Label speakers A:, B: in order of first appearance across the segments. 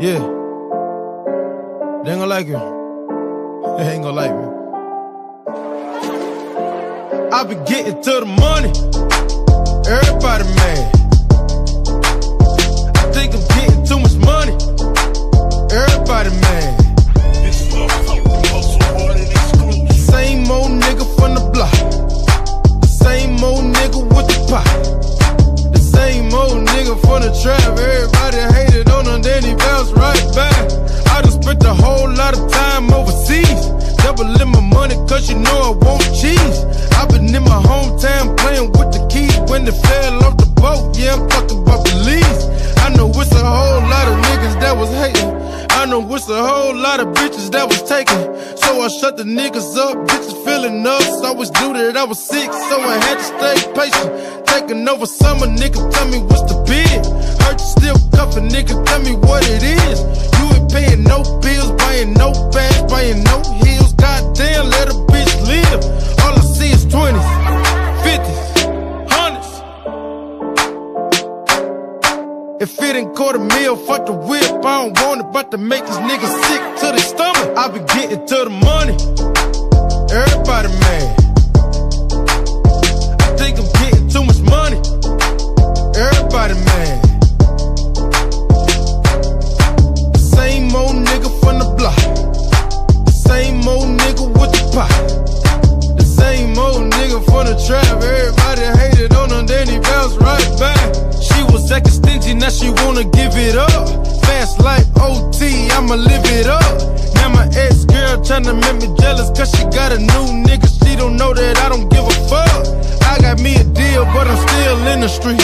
A: Yeah. They ain't gonna like you. They ain't gonna like me. I be getting to the money. Everybody mad. Trap. Everybody hated on him, then he bounced right back. I done spent a whole lot of time overseas. Doubling my money cause you know I won't cheese. i been in my hometown playing with the keys when they fell off the boat. I know it's a whole lot of bitches that was taken. So I shut the niggas up, bitches feeling us. Always knew that I was sick, so I had to stay patient. Taking over summer, nigga, tell me what's the bid. Hurt you still cuffing, nigga, tell me what it is. You If it ain't quarter meal, fuck the whip. I don't want it, but to make these niggas sick to the stomach. I be getting to the money. She wanna give it up. Fast life OT, I'ma live it up. Now my ex girl tryna make me jealous, cause she got a new nigga. She don't know that I don't give a fuck. I got me a deal, but I'm still in the street.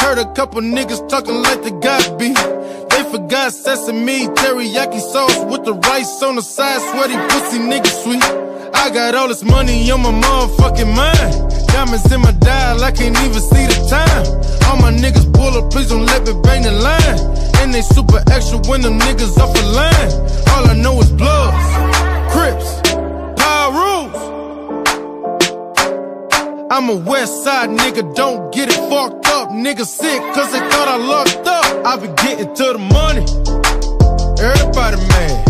A: Heard a couple niggas talking like they got beef. They forgot sesame, teriyaki sauce with the rice on the side. Sweaty pussy nigga sweet. I got all this money on my motherfucking mind. Diamonds in my dial, I can't even see the time. All my niggas pull up, please don't let me bang the line. And they super extra when them niggas off the line. All I know is bloods, crips, rules. I'm a west side nigga, don't get it fucked up. Nigga sick, cause they thought I locked up. I be getting to the money. Everybody mad.